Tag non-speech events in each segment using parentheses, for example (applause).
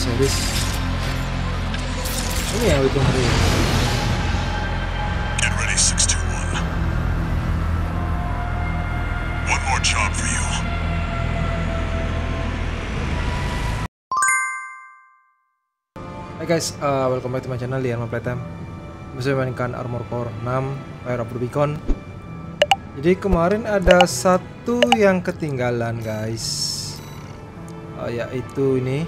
series. Ini ya hari Get ready, 621. One. More job for you. Hai guys, uh, welcome back to my channel Lian Playtime Bisa mainkan Armor Core 6 Fire of Beacon Jadi kemarin ada satu yang ketinggalan guys. Uh, Yaitu ini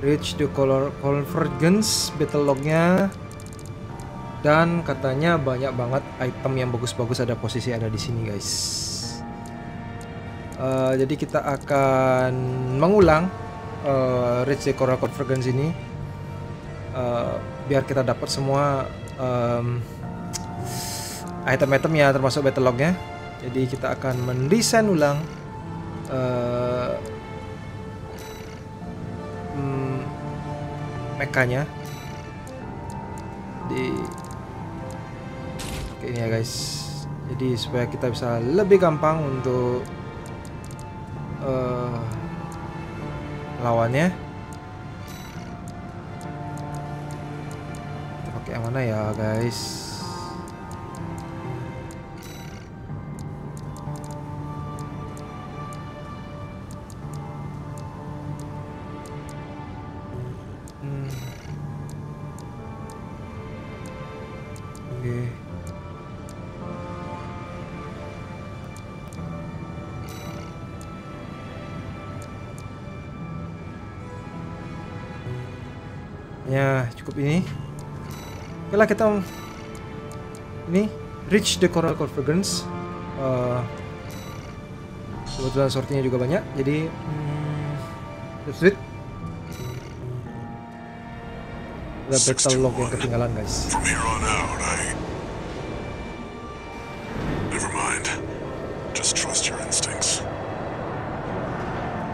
Reach the color Convergence Battle lognya Dan katanya banyak banget item yang bagus-bagus ada posisi ada di sini guys. Uh, jadi kita akan mengulang uh, Reach the Coral Convergence ini. Uh, biar kita dapat semua um, item-itemnya termasuk battle lognya jadi kita akan mendesain ulang mekanya. Di Oke, ini ya guys. Jadi supaya kita bisa lebih gampang untuk uh, lawannya. Kita pakai yang mana ya guys Oke. Ya, cukup ini. Oke lah kita ini reach the coral convergence. Uh, kebetulan sortinya juga banyak, jadi hmm, that's it. Ada battle log yang ketinggalan guys. From here on out, I. Never mind. Just trust your instincts.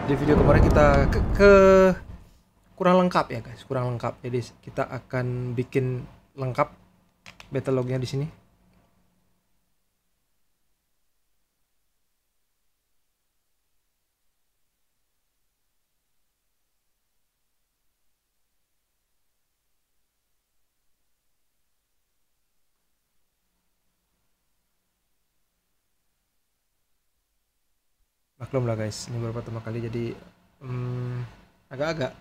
Di video kemarin kita ke, ke kurang lengkap ya guys, kurang lengkap. Jadi kita akan bikin lengkap battle lognya di sini. Maklum lah guys, ini baru pertama kali jadi hmm, agak-agak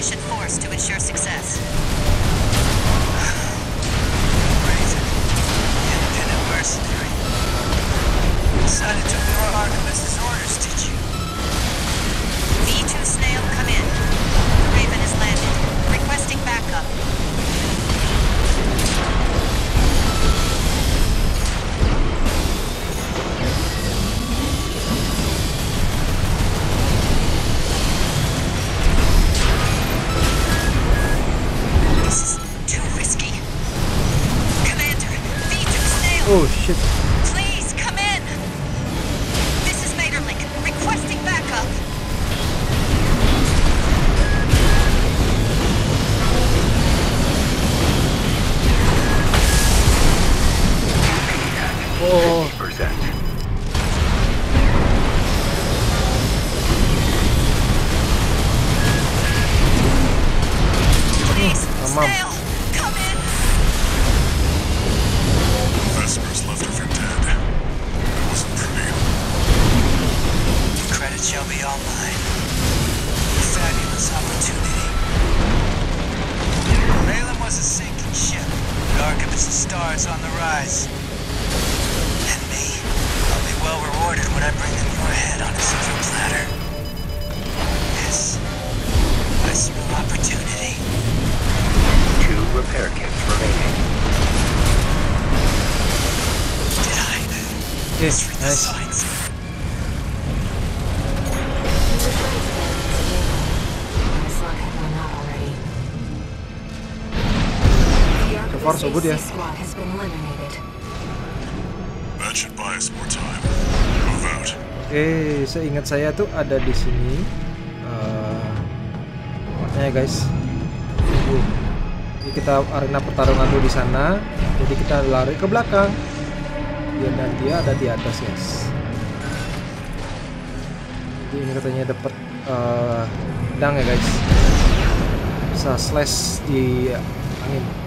have insufficient force to ensure success. Yes, nice. So far, so good, yeah. That should buy us more time. Move out. Eh, seingat saya tuh ada di sini. Uh, tempatnya guys. Jadi kita arena pertarungan tuh di sana. Jadi kita lari ke belakang. Dia dan dia ada di atas guys. Jadi ini katanya dapat eh, pedang ya guys. Bisa slash di angin.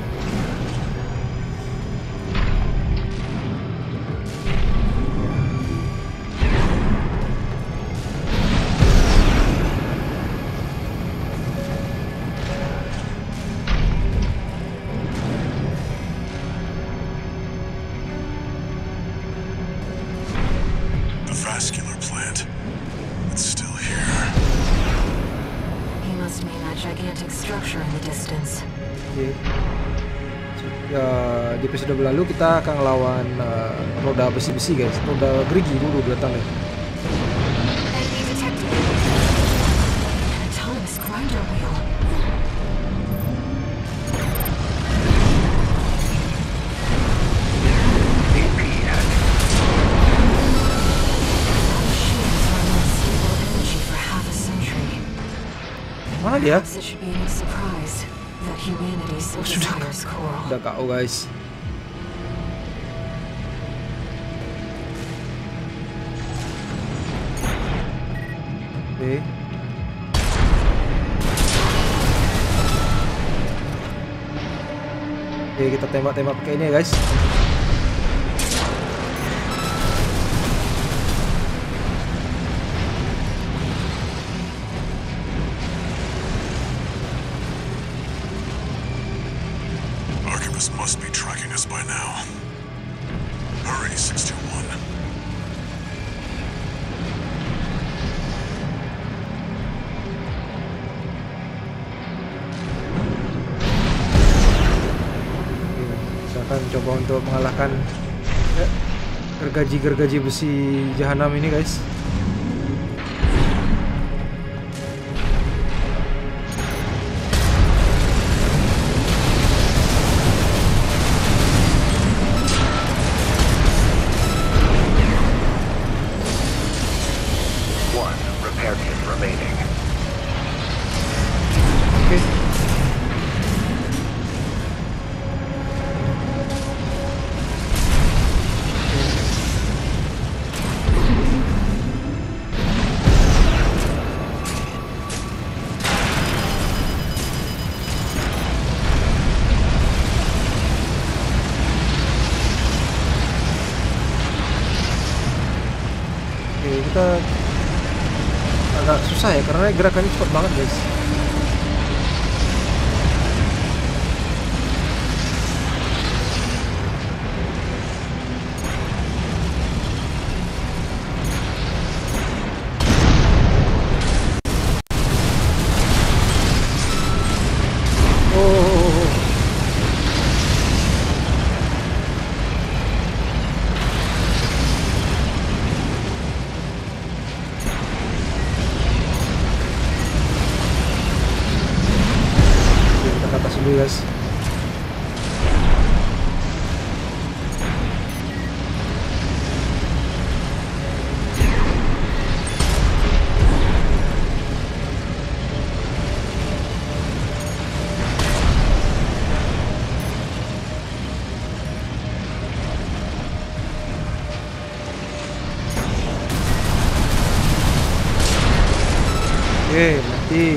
Stable energy for half a century. Mana dia? Perhaps it should be Guys. Oke. Oke, kita tembak-tembak pakai ini ya guys. Akan coba untuk mengalahkan ya, gergaji-gergaji besi jahanam ini guys. Oke, kita agak susah ya karena gerakannya cepat banget guys.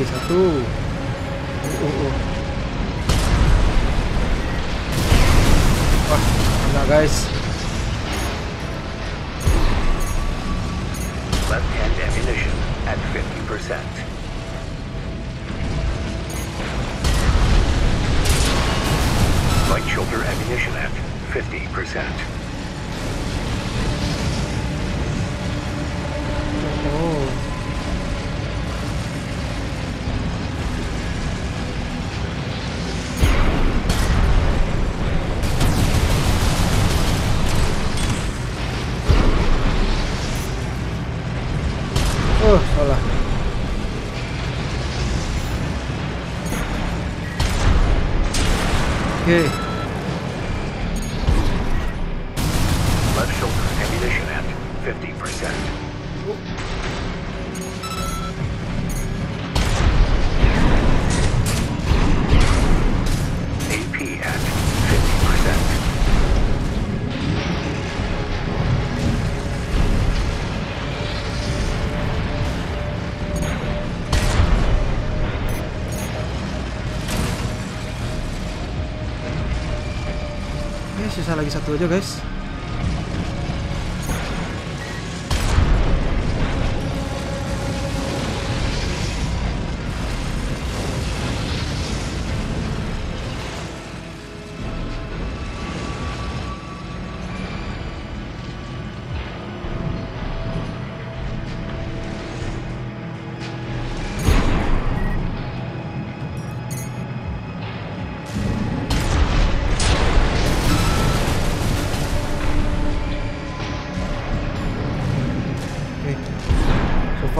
Satu. Satu aja guys.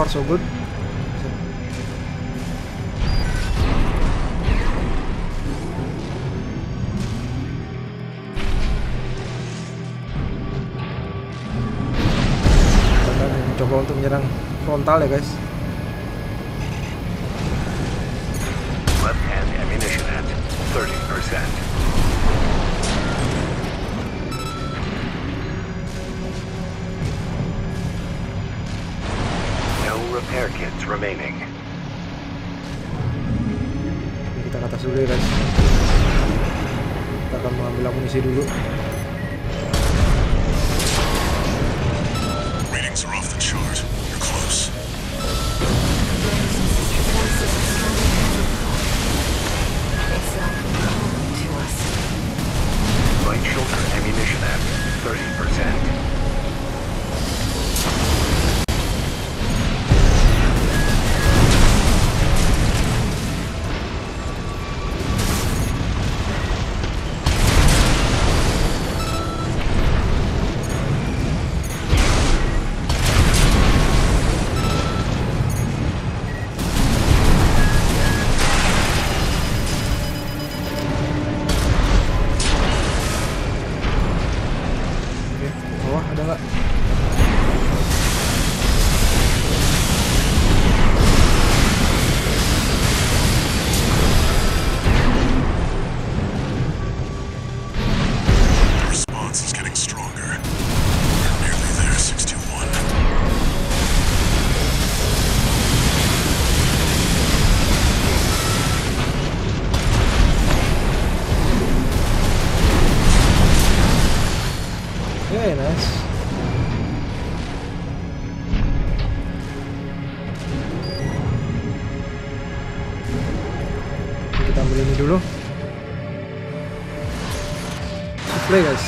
Far so good. Mencoba untuk menyerang frontal ya guys. Left hand ammunition at 30%. Repair kits remaining. Ini kita ke atas dulu ya guys. Kita akan mengambil amunisi dulu. Oke, nice. Kita ambil ini dulu. Supply guys.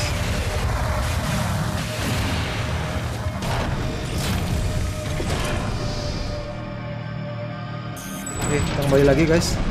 Oke, kita kembali lagi guys.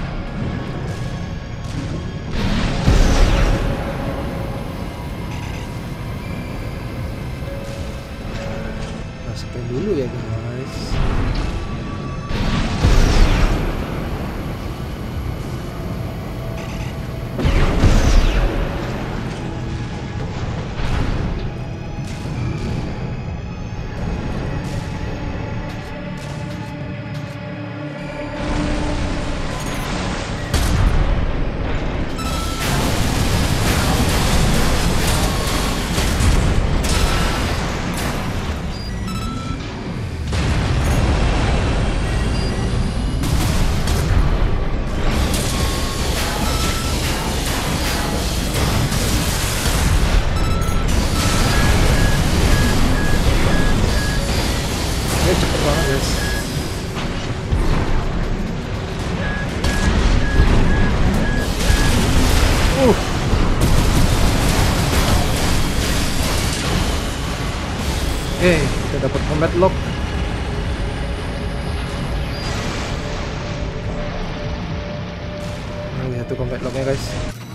Ini satu combat locknya guys.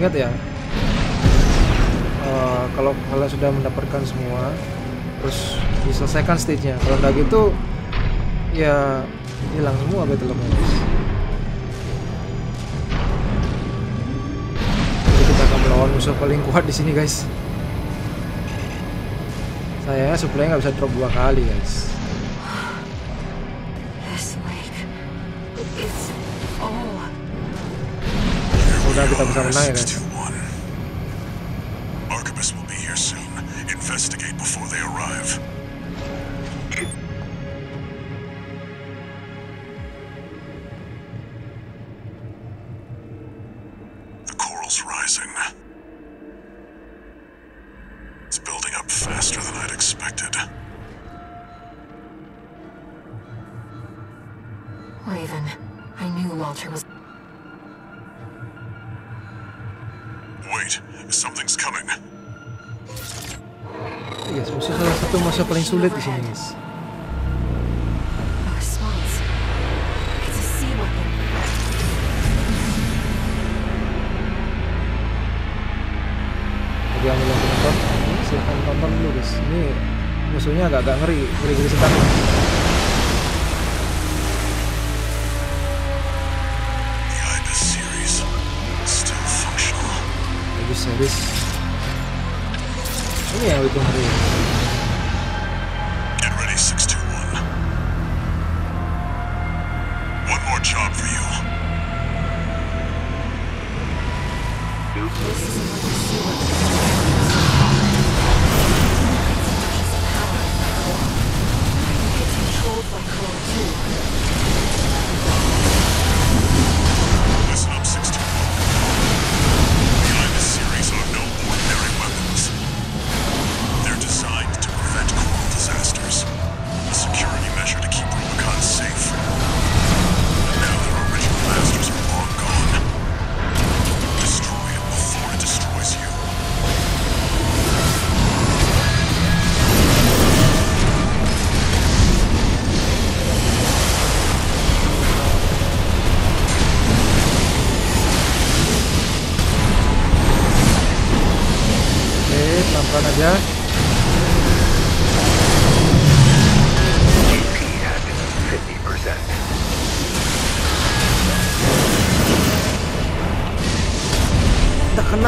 Ingat ya, eh, kalau kalian sudah mendapatkan semua, terus diselesaikan stage-nya. Kalau nggak gitu, ya hilang semua battle guys. Jadi kita akan melawan musuh paling kuat di sini guys. Saya supply nggak bisa drop dua kali guys. Udah kita bisa menang ya guys. Wait, something's coming. Guys, musuh salah satu musuh paling sulit di sini guys. Bagi yang belum nonton, silahkan tonton dulu guys. Ini musuhnya agak-agak ngeri, ngeri-ngeri sedang. Series. Ini yang bikin ngeri. Get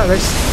Kita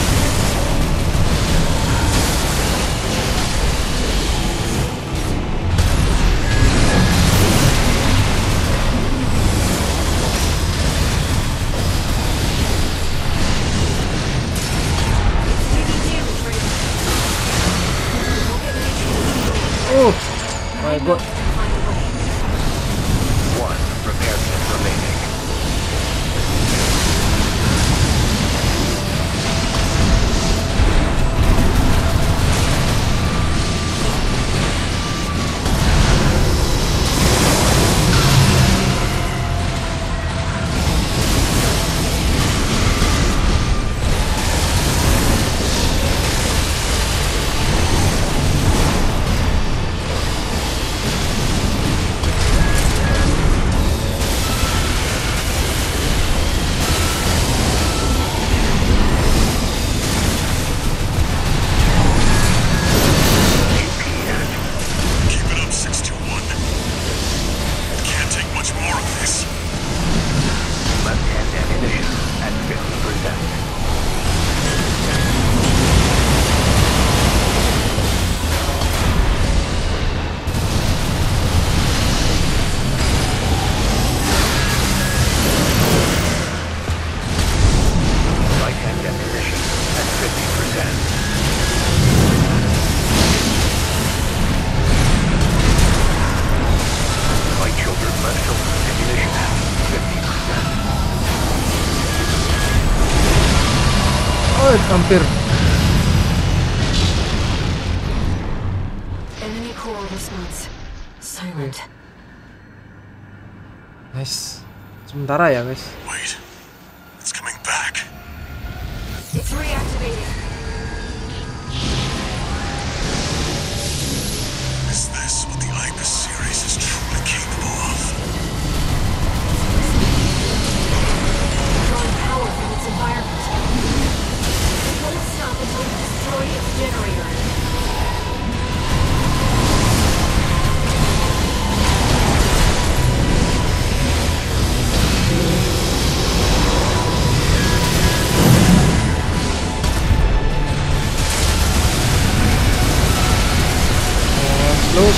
50%. Hampir. Enemy coral response. Silent. Nice. Sementara ya guys.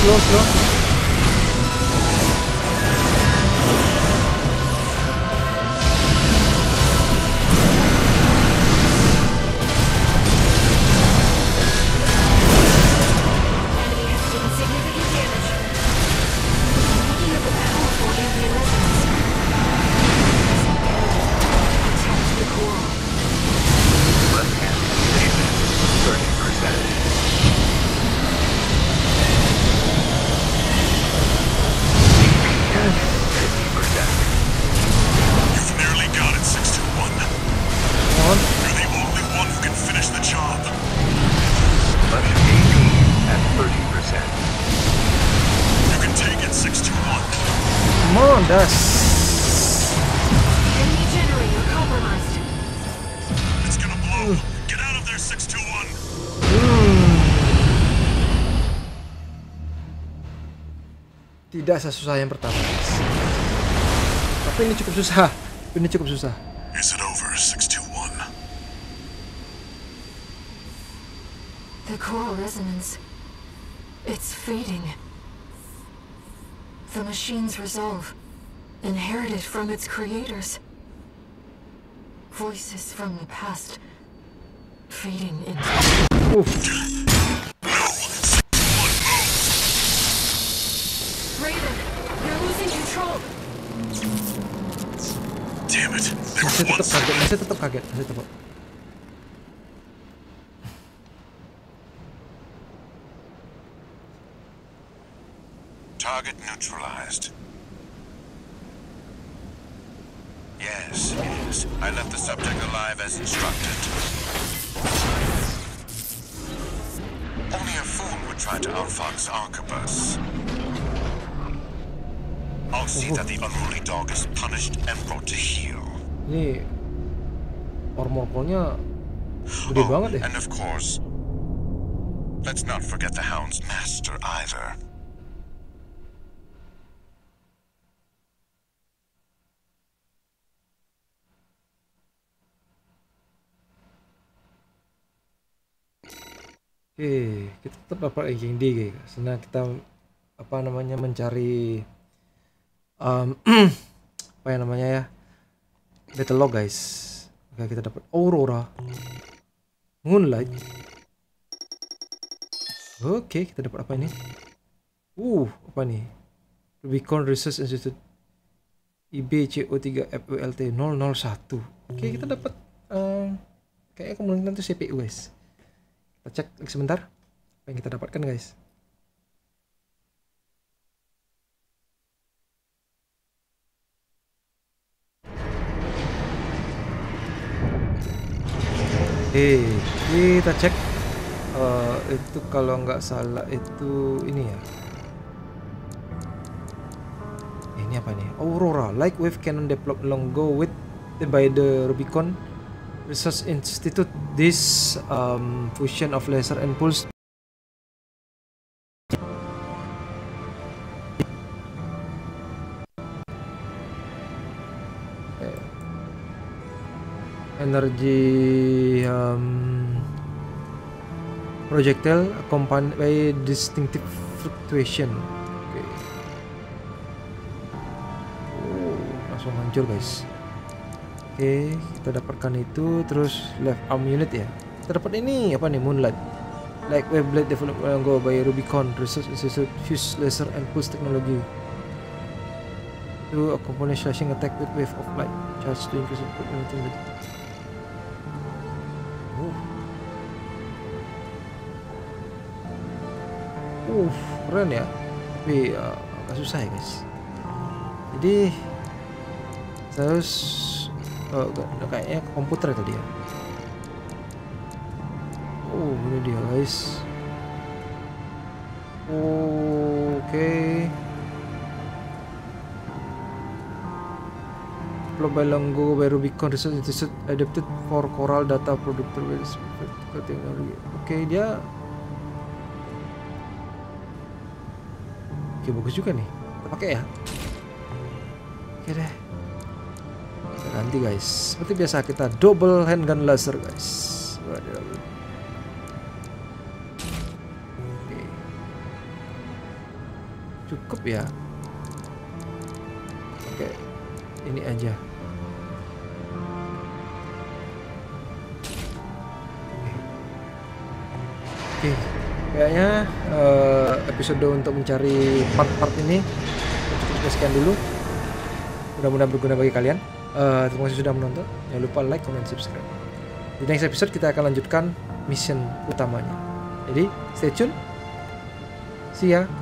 los, los. There, 621. tidak sesusah yang pertama tapi ini cukup susah ini cukup susah Is it over, 621? The core resonance. It's fading. The machine's resolve, inherited from its creators. Voices from the past, fading into. Raven, you're losing control. Damn it. Masih tetap kaget masih tetap kaget masih tetap Target neutralized. Subject alive as instructed. Only a fool would try to outfox Arquebus. I'll see that the unruly dog is punished and brought to heel. ini armor core-nya oh, banget ya and of course, let's not forget the Hound's master either. Oke, kita tetap dapat ranking D guys. Karena kita apa namanya mencari um, (clears throat) apa yang namanya ya battle log guys. Oke, kita dapat Aurora, Moonlight. Oke, kita dapat apa ini? Uh, apa nih? Rubicon Research Institute IBCO3 FULT 001. Oke, kita dapat um, kayaknya kemungkinan itu CPU guys. Kita cek lagi sebentar apa yang kita dapatkan guys. Oke, kita cek Eh, itu kalau nggak salah itu ini ya. Ini apa nih? Aurora light wave cannon developed long ago with by the Rubicon Research Institute. This um, fusion of laser and pulse energy um, projectile accompanied by distinctive fluctuation. Oke. Oh, langsung hancur guys. Oke, kita dapatkan itu terus left arm unit ya. Kita dapat ini apa nih Moonlight. Like wave blade development go by Rubicon Research Institute fuse laser and pulse technology. To accompany slashing attack with wave of light charge to increase that Oh. Uh, keren ya. Tapi uh, agak susah ya guys. Jadi harus oh, enggak, kayaknya komputer tadi ya. Oh, ini dia guys. Oke. Developed by Longo by Rubicon Research Institute adapted for coral data technology. Oke, dia Oke, bagus juga nih. Pakai ya. Oke deh. Ganti guys. Seperti biasa kita double handgun laser guys. Waduh. Oke. Cukup ya. Oke. Ini aja. Oke. Kayaknya eh, episode untuk mencari part-part ini cukup sekian dulu. Mudah-mudahan berguna bagi kalian. Eh, terima kasih sudah menonton. Jangan lupa like, comment, subscribe. Di next episode kita akan lanjutkan mission utamanya. Jadi stay tune. See ya.